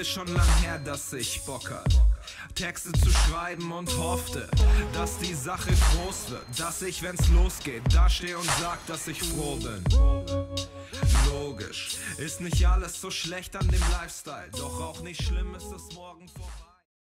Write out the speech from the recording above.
Ist schon lang her, dass ich Bock hatte. Texte zu schreiben und hoffte, dass die Sache groß wird, dass ich, wenn's losgeht, da stehe und sag, dass ich froh bin. Logisch, ist nicht alles so schlecht an dem Lifestyle, doch auch nicht schlimm ist es morgen.